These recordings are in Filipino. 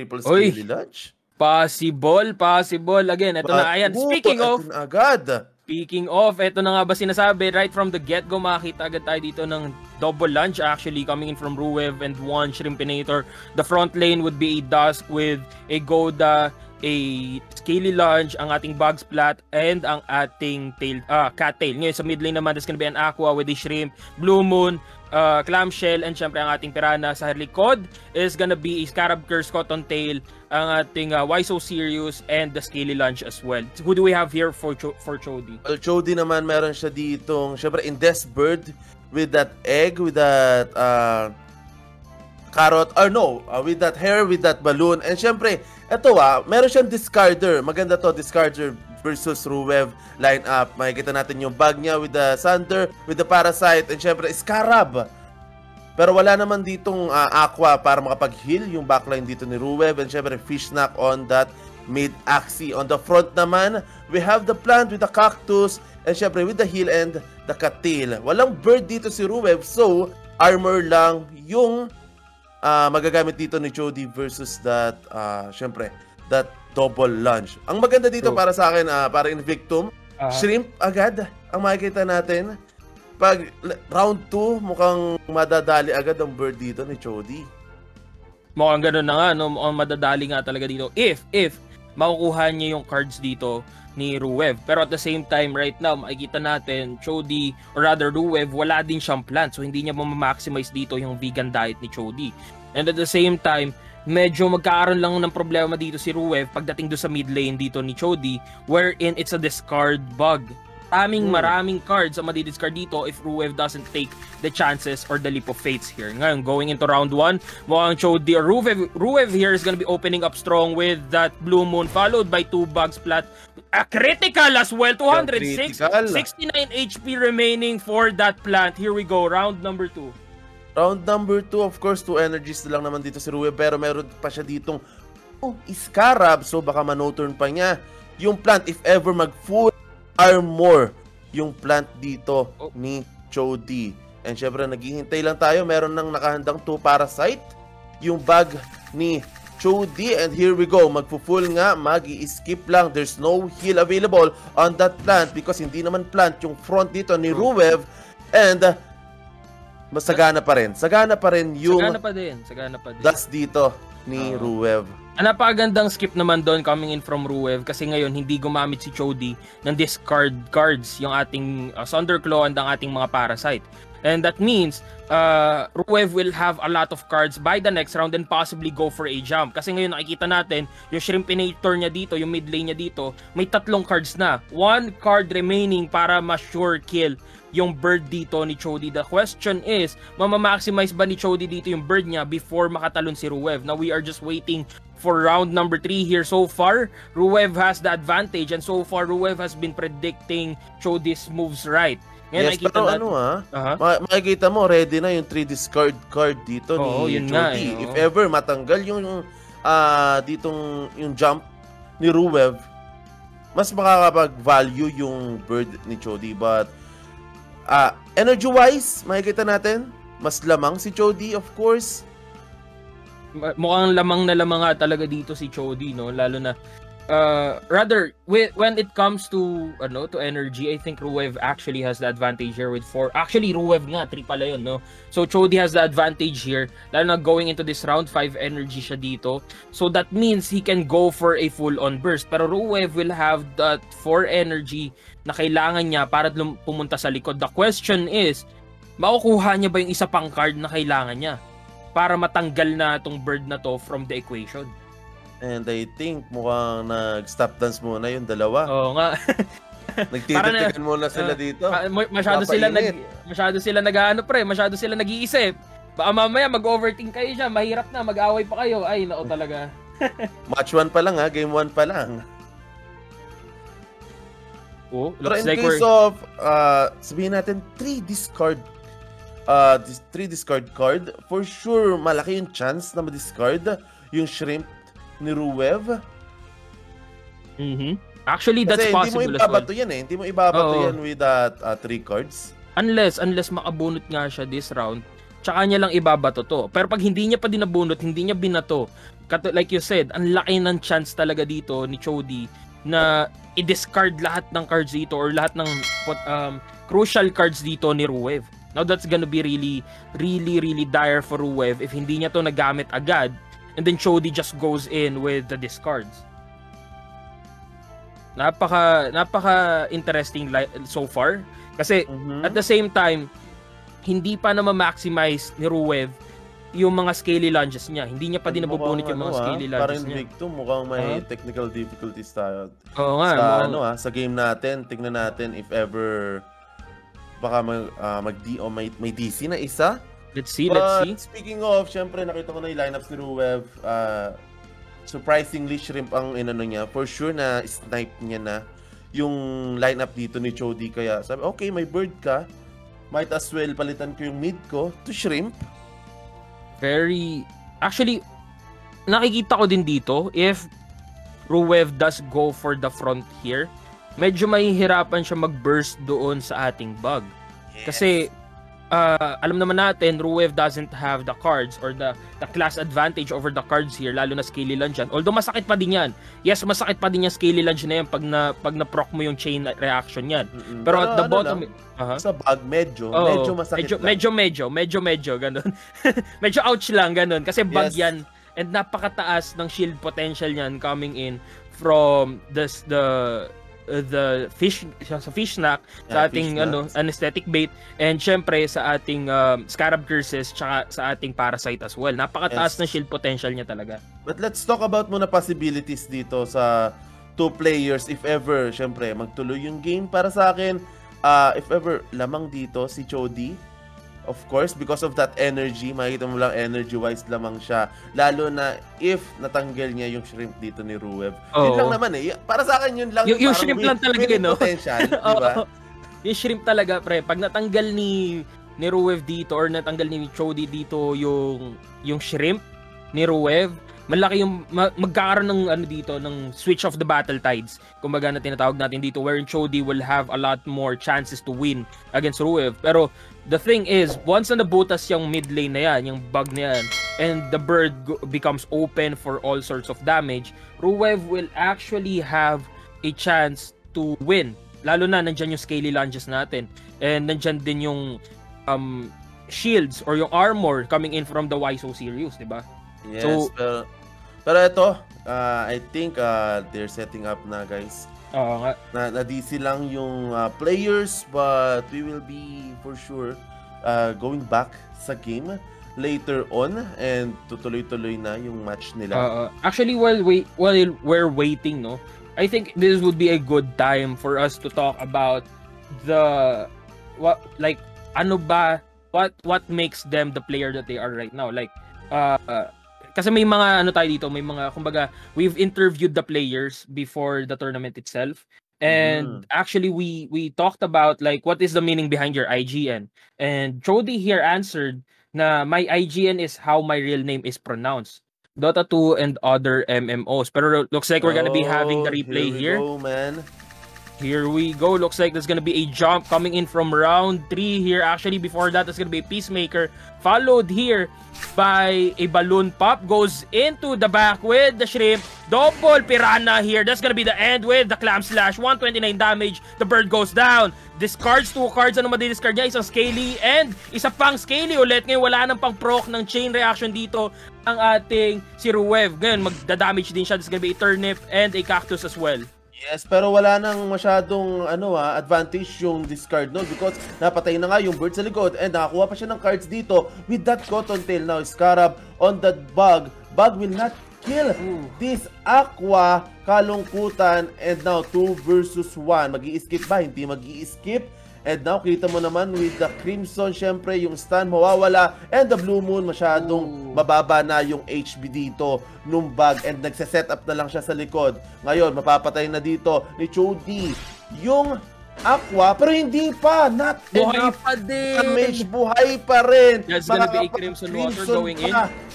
triple scaly lunge. Possible, possible. Again, ito na. Ayan, speaking of... Na agad. Speaking of, ito na nga ba sinasabi, right from the get-go, makakita agad tayo dito ng double lunge actually coming in from Ruev and one Shrimpinator. The front lane would be a Dusk with a Goda, a Scaly Lunge, ang ating Bug Splat, and ang ating tail, ah, Cat Tail. Ngayon, sa mid lane naman, there's gonna be an Aqua with a Shrimp, Blue Moon, uh, Clamshell, and syempre ang ating Piranha sa likod is gonna be Scarab Curse Cotton Tail, ang ating uh, Why So Serious, and the Scaly Lunge as well. Who do we have here for Cho- for Chody? Well, Chody naman meron siya ditong, syempre, Indes Bird with that egg, with that uh, carrot, or no, uh, with that hair, with that balloon, and syempre, eto ah, meron siyang discarder. Maganda to, discarder versus Ruev lineup. Makikita natin yung bag niya with the Thunder, with the Parasite, and syempre Scarab. Pero wala naman ditong uh, Aqua para makapag-heal yung backline dito ni Ruev. And syempre Fish Snack on that mid-axie. On the front naman, we have the plant with the cactus, and syempre with the heal and the cattail. Walang bird dito si Ruev, so armor lang yung uh, magagamit dito ni Chody versus that, uh, syempre, that double lunge. Ang maganda dito True. para sa akin, uh, para in victim, uh-huh. shrimp agad ang makikita natin. Pag round 2, mukhang madadali agad ang bird dito ni Chody. Mukhang ganun na nga, no? mukhang madadali nga talaga dito. If, if, makukuha niya yung cards dito ni Ruev. Pero at the same time, right now, makikita natin, Chody, or rather Ruev, wala din siyang plan. So, hindi niya ma-maximize dito yung vegan diet ni Chody. And at the same time, medyo magkakaroon lang ng problema dito si Ruev pagdating do sa mid lane dito ni Chody wherein it's a discard bug. Aming hmm. maraming cards ang madi-discard dito if Ruev doesn't take the chances or the leap of fates here. Ngayon, going into round 1, mukhang Chody or Ruev, Ruev here is gonna be opening up strong with that Blue Moon followed by two bugs flat. A critical as well, 206, 69 HP remaining for that plant. Here we go, round number 2. Round number 2, of course, 2 energies lang naman dito si Rue, pero meron pa siya ditong oh, Scarab, so baka manoturn pa niya. Yung plant, if ever mag-full armor yung plant dito oh. ni Chody. And syempre, naghihintay lang tayo. Meron nang nakahandang 2 Parasite. Yung bag ni Chody. And here we go. Magpo-full nga. Mag-i-skip lang. There's no heal available on that plant because hindi naman plant yung front dito ni Ruev. And mas sagana pa rin. Sagana pa rin yung... Sagana pa din. Sagana pa din. Dust dito ni uh, Ruev. Ang napakagandang skip naman doon coming in from Ruev kasi ngayon hindi gumamit si Chody ng discard cards yung ating uh, Thunderclaw and ang ating mga Parasite. And that means uh, Ruev will have a lot of cards by the next round and possibly go for a jump. Kasi ngayon nakikita natin, yung Shrimpinator niya dito, yung mid lane niya dito, may tatlong cards na. One card remaining para ma-sure kill yung bird dito ni Chody. The question is, mamamaximize ba ni Chody dito yung bird niya before makatalon si Ruev? Now we are just waiting for round number 3 here. So far, Ruev has the advantage and so far Ruev has been predicting Chody's moves right. Ngayon, yes, pero natin, ano ha, ah, uh-huh. Ma- makikita mo, ready na yung 3 discard card dito Oo, ni Chody. Eh, If ever matanggal yung uh, ditong yung jump ni Ruev, mas makakapag-value yung bird ni Chody. But Uh, energy-wise, makikita natin, mas lamang si Chody, of course. Mukhang lamang na lamang nga talaga dito si Chody, no? Lalo na uh, rather when it comes to ano to energy I think Ruev actually has the advantage here with 4 actually Ruev nga 3 pala yun no? So Chody has the advantage here lalo na going into this round 5 energy siya dito. So that means he can go for a full on burst. Pero Ruev will have that 4 energy na kailangan niya para pumunta sa likod. The question is makukuha niya ba yung isa pang card na kailangan niya para matanggal na itong bird na to from the equation And I think mukhang nag-stop dance muna yung dalawa. Oo nga. Nagtititigan muna sila uh, dito. Masyado sila nag masyado sila nag-ano pre, masyado sila nag-iisip. Baka mamaya mag-overthink kayo siya, mahirap na, mag-away pa kayo. Ay, nako talaga. Match 1 pa lang ha, game 1 pa lang. Oh, Pero in like case we're... of, uh, sabihin natin, 3 discard uh, 3 discard card, for sure, malaki yung chance na ma-discard yung shrimp ni Ruev. Mm-hmm. Actually, that's Kasi possible hindi mo ibabato well. yan eh. Hindi mo ibabato Oo. yan with that uh, three cards. Unless, unless makabunot nga siya this round tsaka niya lang ibabato to. Pero pag hindi niya pa din nabunot, hindi niya binato, like you said, ang laki ng chance talaga dito ni Chody na i-discard lahat ng cards dito or lahat ng um, crucial cards dito ni Ruev. Now that's gonna be really, really, really dire for Ruev if hindi niya to nagamit agad and then Chody just goes in with the discards. Napaka napaka interesting li- so far kasi mm-hmm. at the same time hindi pa na ma-maximize ni Ruev yung mga scaly lunges niya. Hindi niya pa din nabubunit yung mga ano, scaly lunges parang niya. Parang Victor, mukhang may uh-huh. technical difficulties tayo. Oo nga. Sa, ano, ah, sa game natin, tingnan natin if ever baka mag, uh, mag D o may, may DC na isa. Let's see, But, let's see. Speaking of, syempre nakita ko na yung lineups ni Ruev. Uh, surprisingly, shrimp ang inano niya. For sure na snipe niya na yung lineup dito ni Chody. Kaya sabi, okay, may bird ka. Might as well palitan ko yung mid ko to shrimp. Very... Actually, nakikita ko din dito, if Ruev does go for the front here, medyo mahihirapan siya mag-burst doon sa ating bug. Yes. Kasi uh, alam naman natin, Ruev doesn't have the cards or the the class advantage over the cards here, lalo na Scaly Lunge yan. Although masakit pa din yan. Yes, masakit pa din yung Scaly Lunge na yan pag na, pag na-proc mo yung chain reaction yan. Mm-hmm. Pero, Pero at the ano bottom... Lang, uh-huh. Sa bug, medyo, oh, medyo masakit medyo, lang. Medyo, medyo, medyo, medyo, ganun. medyo ouch lang, ganun. Kasi bug yes. yan. And napakataas ng shield potential niyan coming in from the, the the fish sa fish snack yeah, sa ating ano anesthetic bait and syempre sa ating um, scarab curses tsaka sa ating parasite as well. Napakataas yes. ng shield potential niya talaga. But let's talk about muna possibilities dito sa two players if ever syempre magtuloy yung game para sa akin uh, if ever lamang dito si Chody Of course, because of that energy, makikita mo lang energy-wise lamang siya. Lalo na if natanggal niya yung shrimp dito ni Ruev. Oh. Yun lang naman eh. Para sa akin yun lang. Y- yung shrimp lang talaga yun, no? Potential, di ba? yung shrimp talaga, pre. Pag natanggal ni ni Ruev dito or natanggal ni Chody dito yung yung shrimp ni Ruev, malaki yung ma- magkakaroon ng ano dito ng switch of the battle tides. Kumbaga na tinatawag natin dito wherein Chody will have a lot more chances to win against Ruev. Pero the thing is, once na nabutas yung mid lane na yan, yung bug na yan, and the bird becomes open for all sorts of damage, Ruev will actually have a chance to win. Lalo na nandyan yung scaly lunges natin. And nandyan din yung um, shields or yung armor coming in from the YSO series, di ba? Yes, so, pero pero ito, uh, I think uh, they're setting up na guys. Oo nga. Na, na DC lang yung uh, players but we will be for sure uh, going back sa game later on and tutuloy-tuloy na yung match nila. Uh, actually while wait while we're waiting no, I think this would be a good time for us to talk about the what like ano ba what what makes them the player that they are right now like uh, kasi may mga ano tayo dito, may mga kumbaga we've interviewed the players before the tournament itself. And mm. actually we we talked about like what is the meaning behind your IGN. And Jody here answered na my IGN is how my real name is pronounced. Dota 2 and other MMOs. Pero looks like we're gonna be having the oh, replay here. here. Go, man. Here we go. Looks like there's gonna be a jump coming in from round 3 here. Actually, before that, there's gonna be a Peacemaker. Followed here by a Balloon Pop. Goes into the back with the Shrimp. Double Piranha here. That's gonna be the end with the Clam Slash. 129 damage. The Bird goes down. Discards two cards. Ano madi-discard niya? Isang Scaly and isa pang Scaly ulit. Ngayon, wala nang pang proc ng chain reaction dito ang ating si Ruev. Ngayon, magda-damage din siya. There's gonna be a Turnip and a Cactus as well. Yes, pero wala nang masyadong ano ah, advantage yung discard no because napatay na nga yung bird sa likod and nakakuha pa siya ng cards dito with that cotton tail now Scarab on that bug. Bug will not kill this Aqua kalungkutan and now 2 versus 1. Magi-skip ba? Hindi magi-skip. And now, kita mo naman with the Crimson, syempre, yung stun mawawala. And the Blue Moon, masyadong Ooh. mababa na yung HB dito nung bag. And nagse-set up na lang siya sa likod. Ngayon, mapapatay na dito ni Chody yung Aqua, pero hindi pa. Not buhay enough. pa din. Damage, buhay pa rin. There's gonna be a Crimson, Water going pa. in.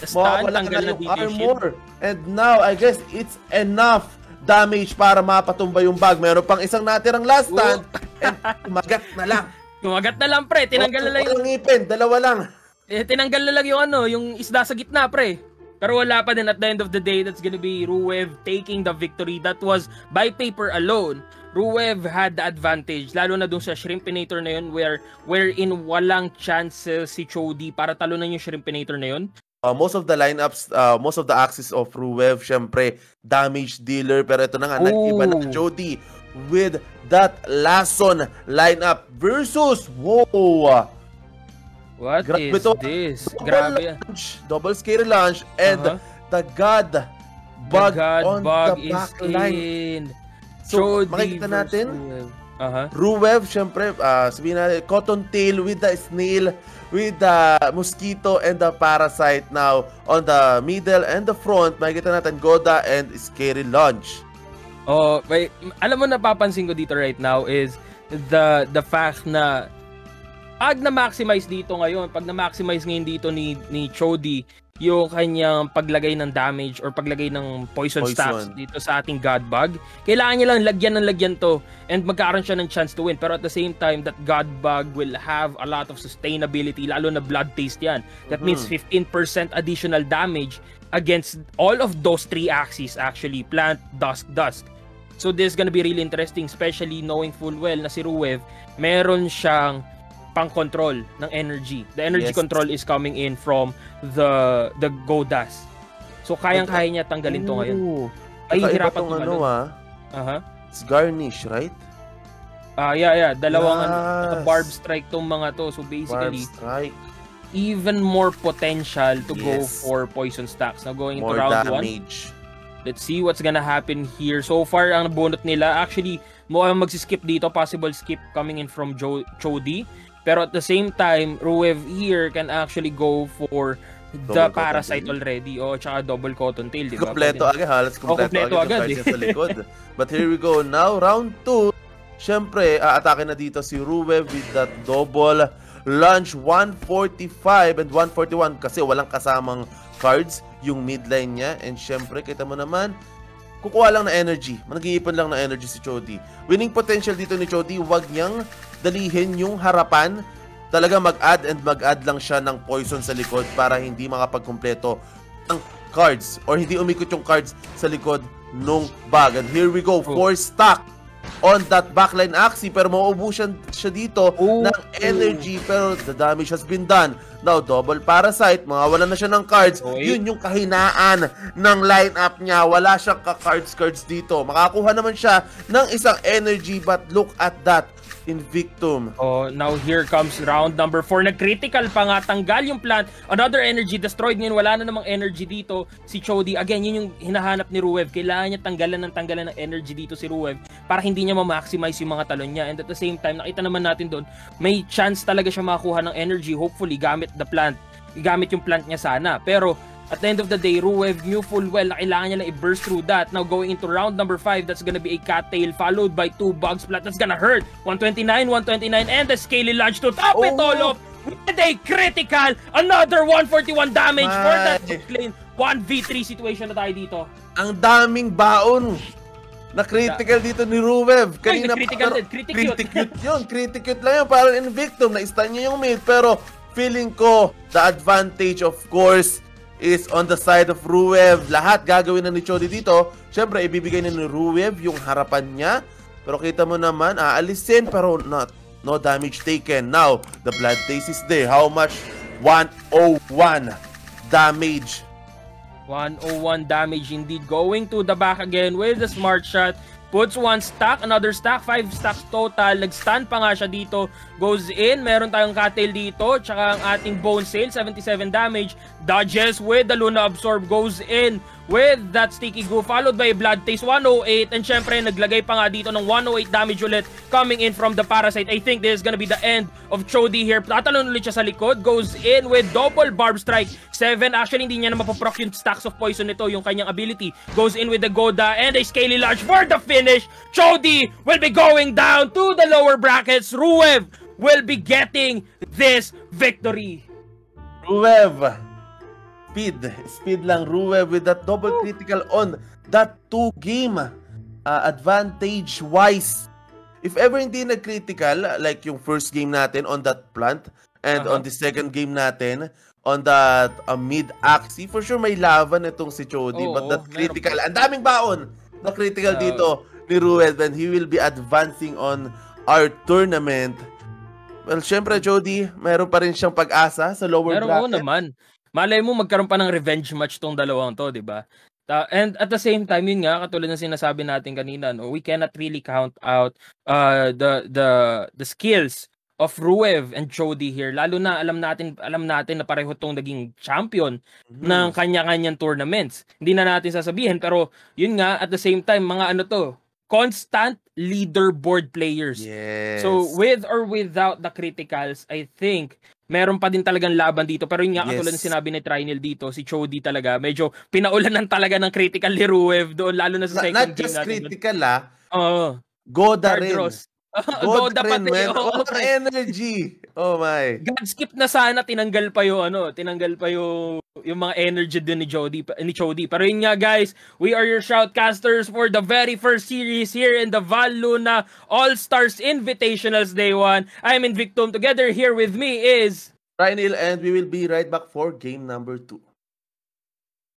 The stun, tanggal na, na armor. And now, I guess it's enough damage para mapatumba yung bag. Meron pang isang natirang last stand and kumagat na lang. Kumagat na lang pre, tinanggal na lang yung ngipin, dalawa lang. Eh, tinanggal na lang yung ano, yung isda sa gitna, pre. Pero wala pa din at the end of the day, that's gonna be Ruev taking the victory. That was by paper alone. Ruev had the advantage, lalo na dun sa Shrimpinator na yun, where, wherein walang chances si Chody para talunan yung Shrimpinator na yun. Uh, most of the lineups, uh, most of the axis of Ruev, syempre, damage dealer. Pero ito na nga, nag-iba na Jody with that Lason lineup versus, whoa, What Grabe is to. this? Double Grabe. Launch, double scary launch and uh-huh. the God bug the God on bug the back line. So, Jody makikita natin, uh-huh. Ruwev, syempre, uh, sabihin natin, Cottontail with the snail, with the mosquito and the parasite now on the middle and the front. Makikita natin Goda and Scary Launch. Oh, may, alam mo napapansin ko dito right now is the the fact na pag na-maximize dito ngayon, pag na-maximize ngayon dito ni, ni Chody, yung kanyang paglagay ng damage or paglagay ng poison, poison. stacks dito sa ating God Bug, kailangan niya lang lagyan ng lagyan to and magkakaroon siya ng chance to win. Pero at the same time, that God Bug will have a lot of sustainability, lalo na blood taste yan. That mm-hmm. means 15% additional damage against all of those three axes actually, plant, dusk, dust. So this is gonna be really interesting, especially knowing full well na si Ruev, meron siyang pang-control ng energy. The energy yes. control is coming in from the the Godas. So kayang-kaya niya tanggalin to ngayon. Ay, hirapan tong ano ah. Aha. It's garnish, right? Ah, uh, yeah, yeah. Dalawang yes. ano, barb strike tong mga to. So basically, barb strike. even more potential to yes. go for poison stacks. Now going more into round damage. 1. Let's see what's gonna happen here. So far, ang bunot nila, actually, mo magsi-skip dito, possible skip coming in from jo- Chody. Pero at the same time, Ruev here can actually go for the double parasite already o oh, tsaka double cotton tail, di ba? Kompleto agad, halos kompleto, oh, kompleto agad, agad eh. sa likod. But here we go. Now, round 2. Siyempre, aatake na dito si Ruev with that double launch 145 and 141 kasi walang kasamang cards yung midline niya. And syempre, kita mo naman, kukuha lang na energy. Nag-iipon lang na energy si Chody. Winning potential dito ni Chody, wag niyang dalihin yung harapan. Talaga mag-add and mag-add lang siya ng poison sa likod para hindi makapagkumpleto ng cards or hindi umikot yung cards sa likod nung bag. And here we go, 4 stack on that backline axis pero mauubusan siya dito Ooh. ng energy pero the damage has been done. Now, double parasite, mga wala na siya ng cards. Okay. Yun yung kahinaan ng lineup niya. Wala siyang ka-cards-cards dito. Makakuha naman siya ng isang energy but look at that. Invictum. Oh, now here comes round number 4. Nag-critical pa nga, tanggal yung plant. Another energy destroyed ngayon. Wala na namang energy dito si Chody. Again, yun yung hinahanap ni Ruev. Kailangan niya tanggalan ng tanggalan ng energy dito si Ruev para hindi niya ma-maximize yung mga talon niya. And at the same time, nakita naman natin doon, may chance talaga siya makakuha ng energy. Hopefully, gamit the plant. Gamit yung plant niya sana. Pero at the end of the day, Ruev knew full well na kailangan niya lang i-burst through that. Now going into round number 5, that's gonna be a cattail followed by two bugs splat. That's gonna hurt. 129, 129, and the scaly lunge to top oh. it all off with a critical, another 141 damage My. for that clean 1v3 situation na tayo dito. Ang daming baon na critical dito ni Ruev. Kanina Ay, critical pa, criticute. criticute yun. Criticute lang yun. Parang invictum. Na-stun niya yung mid. Pero feeling ko, the advantage of course is on the side of Ruev. Lahat gagawin na ni Chody dito. Siyempre, ibibigay na ni Ruev yung harapan niya. Pero kita mo naman, aalisin pero not no damage taken. Now, the blood taste is there. How much? 101 damage. 101 damage indeed. Going to the back again with the smart shot. Puts one stack, another stack, five stacks total. Nag-stun pa nga siya dito. Goes in. Meron tayong Cattail dito. Tsaka ang ating Bone Sail, 77 damage. Dodges with the Luna Absorb. Goes in with that Sticky Goo followed by Blood Taste 108 and syempre naglagay pa nga dito ng 108 damage ulit coming in from the Parasite. I think this is gonna be the end of Chody here. Tatalon ulit siya sa likod. Goes in with double Barb Strike. 7. Actually hindi niya na mapaproc yung stacks of poison nito yung kanyang ability. Goes in with the Goda and a Scaly Large for the finish. Chody will be going down to the lower brackets. Ruev will be getting this victory. Ruev speed. Speed lang Rue with that double critical on that two game uh, advantage wise. If ever hindi nag-critical, like yung first game natin on that plant, And uh-huh. on the second game natin, on that uh, mid-axis, for sure may laban itong si Chody. Oh, but that critical, ang daming baon na critical uh, dito ni Ruel when he will be advancing on our tournament. Well, syempre, Jody, meron pa rin siyang pag-asa sa lower meron bracket. Meron naman. Malay mo magkaroon pa ng revenge match tong dalawang to, di ba? Uh, and at the same time, yun nga, katulad ng sinasabi natin kanina, no, we cannot really count out uh, the the the skills of Ruev and Jody here. Lalo na alam natin alam natin na pareho tong naging champion mm-hmm. ng kanya-kanyang tournaments. Hindi na natin sasabihin pero yun nga at the same time mga ano to, constant leaderboard players. Yes. So with or without the criticals, I think meron pa din talagang laban dito. Pero yun nga, yes. katulad ng sinabi ni Trinil dito, si Chody talaga, medyo pinaulanan talaga ng critical ni Ruev doon, lalo na sa second na, not game. Not just critical ah. Oo. Uh, Goda rin. Draws. God, God pati. Oh, oh, energy. Oh my. God skip na sana tinanggal pa yung ano, tinanggal pa yung yung mga energy din ni Jody ni Chody. Pero yun nga guys, we are your shoutcasters for the very first series here in the Val Luna All-Stars Invitationals Day 1. I'm Invictum. Together here with me is Ryanil and we will be right back for game number 2.